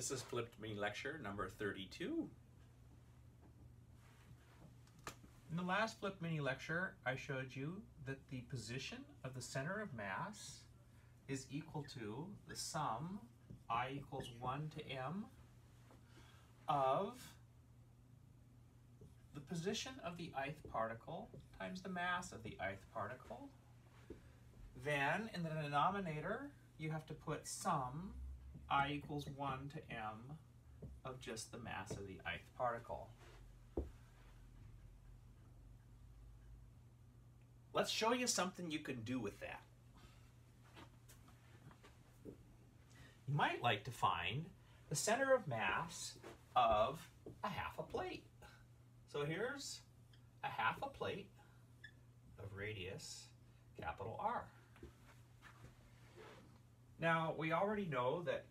This is Flipped Mini Lecture number 32. In the last Flip Mini lecture, I showed you that the position of the center of mass is equal to the sum i equals 1 to m of the position of the ith particle times the mass of the ith particle. Then in the denominator, you have to put sum i equals 1 to m of just the mass of the ith particle. Let's show you something you can do with that. You might like to find the center of mass of a half a plate. So here's a half a plate of radius capital R. Now we already know that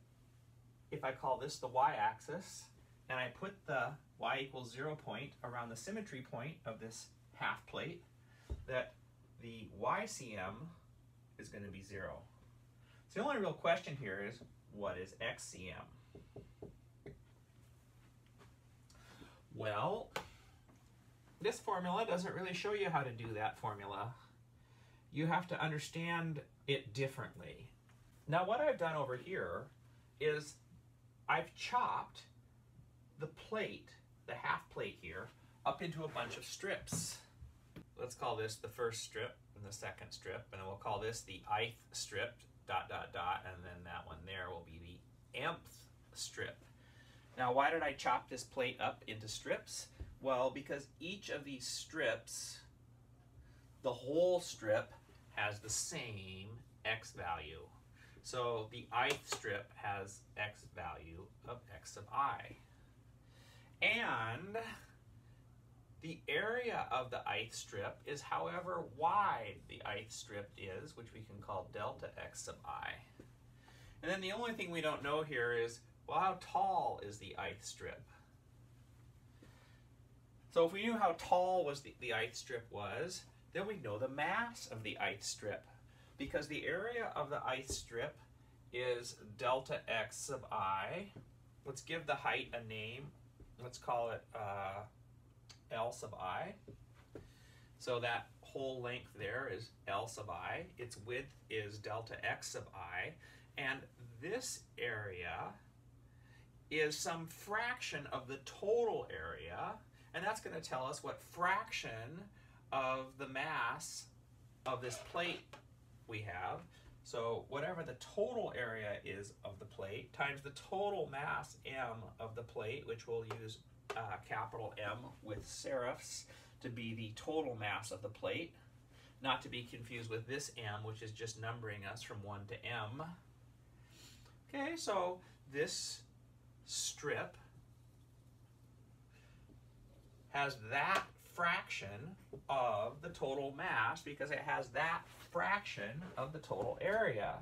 if I call this the y-axis and I put the y equals zero point around the symmetry point of this half plate, that the YCM is going to be 0. So the only real question here is, what is XCM? Well, this formula doesn't really show you how to do that formula. You have to understand it differently. Now what I've done over here is I've chopped the plate, the half plate here, up into a bunch of strips let's call this the first strip and the second strip, and then we'll call this the ith strip, dot, dot, dot, and then that one there will be the mth strip. Now, why did I chop this plate up into strips? Well, because each of these strips, the whole strip, has the same x value. So the ith strip has x value of x of i. And the area of the ith strip is however wide the ith strip is, which we can call delta x sub i. And then the only thing we don't know here is, well, how tall is the ith strip? So if we knew how tall was the, the ith strip was, then we know the mass of the ith strip. Because the area of the ith strip is delta x sub i. Let's give the height a name. Let's call it uh, L sub i. So that whole length there is L sub i. Its width is delta x sub i. And this area is some fraction of the total area. And that's going to tell us what fraction of the mass of this plate we have. So whatever the total area is of the plate times the total mass m of the plate, which we'll use uh, capital M with serifs to be the total mass of the plate, not to be confused with this M, which is just numbering us from 1 to M. Okay, so this strip has that fraction of the total mass because it has that fraction of the total area.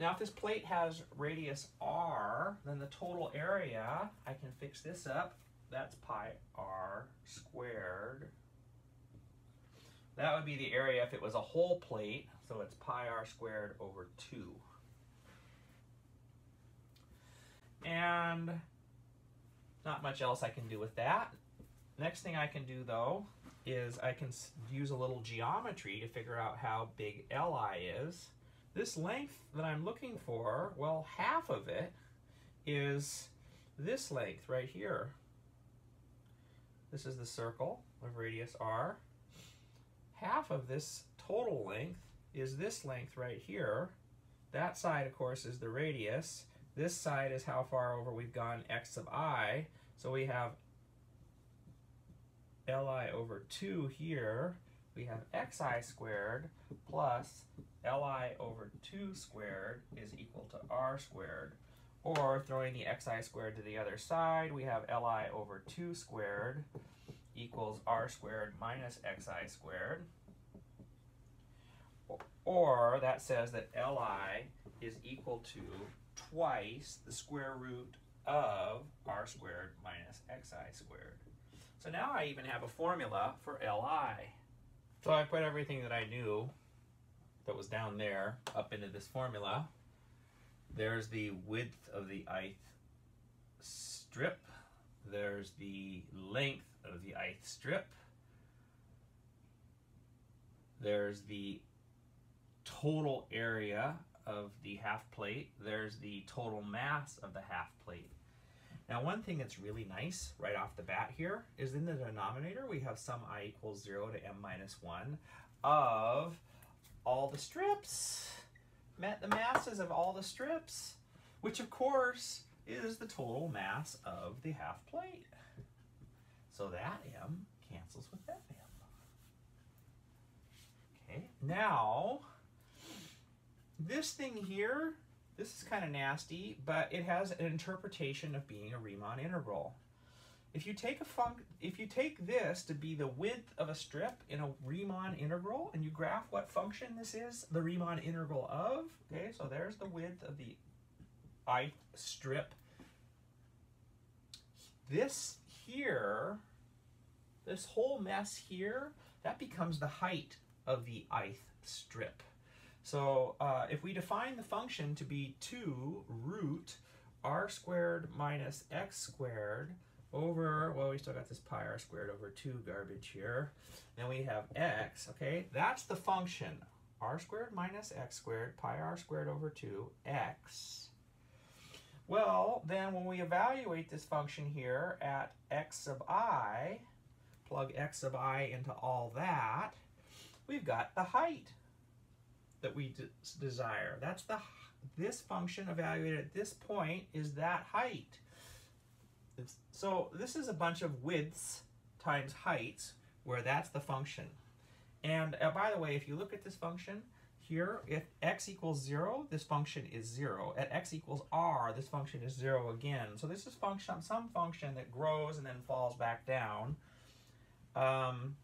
Now if this plate has radius r, then the total area, I can fix this up, that's pi r squared. That would be the area if it was a whole plate, so it's pi r squared over 2. And not much else I can do with that. Next thing I can do though is I can use a little geometry to figure out how big Li is. This length that I'm looking for, well, half of it is this length right here. This is the circle of radius r. Half of this total length is this length right here. That side, of course, is the radius. This side is how far over we've gone x sub i. So we have li over 2 here we have xi squared plus li over 2 squared is equal to r squared. Or throwing the xi squared to the other side, we have li over 2 squared equals r squared minus xi squared. Or that says that li is equal to twice the square root of r squared minus xi squared. So now I even have a formula for li. So I put everything that I knew that was down there up into this formula. There's the width of the ith strip. There's the length of the ith strip. There's the total area of the half plate. There's the total mass of the half plate. Now one thing that's really nice right off the bat here is in the denominator we have sum i equals 0 to m minus 1 of all the strips, met the masses of all the strips, which of course is the total mass of the half plate. So that m cancels with that m. Okay, now this thing here, this is kind of nasty, but it has an interpretation of being a Riemann integral. If you take a func if you take this to be the width of a strip in a Riemann integral and you graph what function this is, the Riemann integral of, okay, so there's the width of the ith strip. This here, this whole mess here, that becomes the height of the ith strip. So uh, if we define the function to be 2 root r squared minus x squared over, well, we still got this pi r squared over 2 garbage here. Then we have x, okay? That's the function. r squared minus x squared, pi r squared over 2, x. Well, then when we evaluate this function here at x sub i, plug x sub i into all that, we've got the height that we de desire. That's the this function evaluated at this point is that height. It's, so this is a bunch of widths times heights where that's the function. And uh, by the way, if you look at this function here, if x equals 0, this function is 0. At x equals r, this function is 0 again. So this is function some function that grows and then falls back down. Um,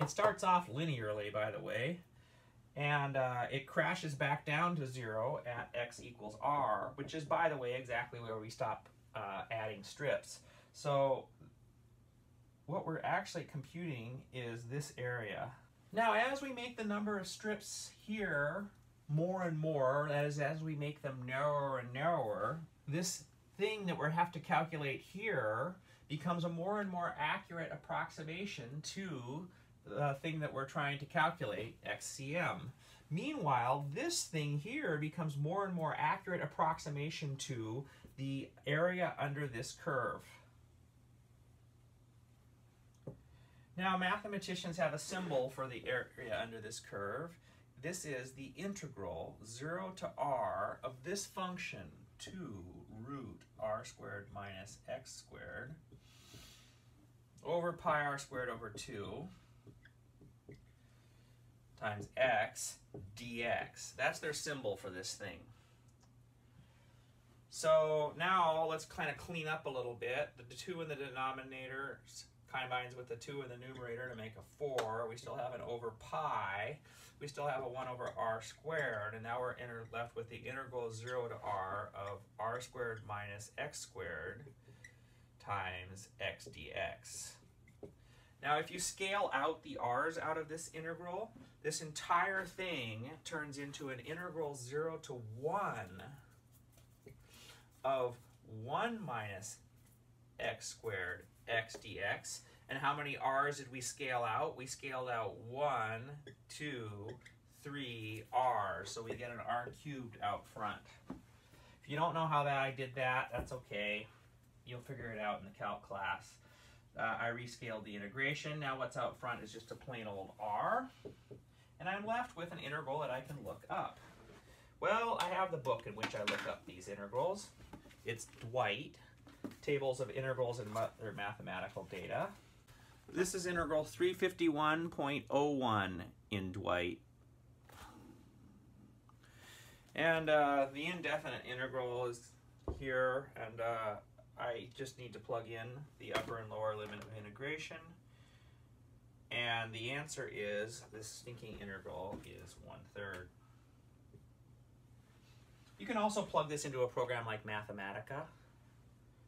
it starts off linearly, by the way and uh, it crashes back down to zero at x equals r, which is, by the way, exactly where we stop uh, adding strips. So what we're actually computing is this area. Now, as we make the number of strips here more and more, that is, as we make them narrower and narrower, this thing that we have to calculate here becomes a more and more accurate approximation to the thing that we're trying to calculate, XCM. Meanwhile, this thing here becomes more and more accurate approximation to the area under this curve. Now, mathematicians have a symbol for the area under this curve. This is the integral 0 to r of this function, 2 root r squared minus x squared over pi r squared over 2 times x dx. That's their symbol for this thing. So now let's kind of clean up a little bit. The 2 in the denominator combines with the 2 in the numerator to make a 4. We still have an over pi. We still have a 1 over r squared. And now we're left with the integral 0 to r of r squared minus x squared times x dx. Now if you scale out the r's out of this integral, this entire thing turns into an integral 0 to 1 of 1 minus x squared x dx. And how many r's did we scale out? We scaled out 1, 2, 3 r's. So we get an r cubed out front. If you don't know how that I did that, that's okay. You'll figure it out in the calc class. Uh, I rescaled the integration. Now what's out front is just a plain old r and I'm left with an integral that I can look up. Well, I have the book in which I look up these integrals. It's Dwight, Tables of Integrals and Mathematical Data. This is integral 351.01 in Dwight. And uh, the indefinite integral is here, and uh, I just need to plug in the upper and lower limit of integration. And the answer is this stinking integral is one third. You can also plug this into a program like Mathematica.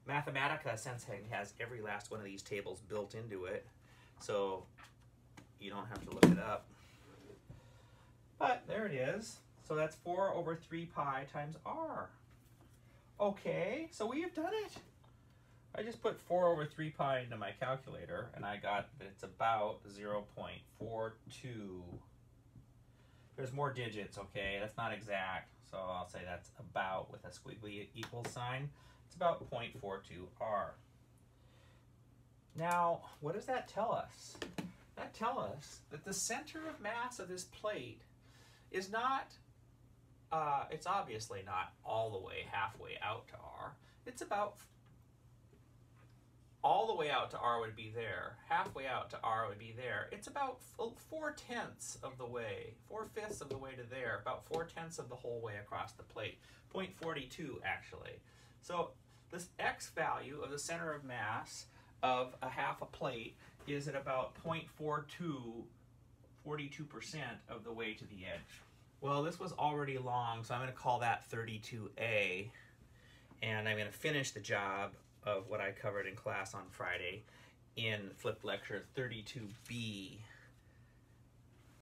Mathematica Sensei has every last one of these tables built into it, so you don't have to look it up. But there it is. So that's 4 over 3 pi times r. Okay, so we have done it. I just put 4 over 3 pi into my calculator, and I got that it's about 0.42. There's more digits, okay? That's not exact, so I'll say that's about with a squiggly equal sign. It's about 0.42 r. Now, what does that tell us? That tells us that the center of mass of this plate is not, uh, it's obviously not all the way halfway out to r. It's about all the way out to R would be there, halfway out to R would be there. It's about oh, four tenths of the way, four fifths of the way to there, about four tenths of the whole way across the plate. 0.42 actually. So this X value of the center of mass of a half a plate is at about 0.42, 42% of the way to the edge. Well, this was already long, so I'm going to call that 32A. And I'm going to finish the job of what I covered in class on Friday in flipped lecture 32B.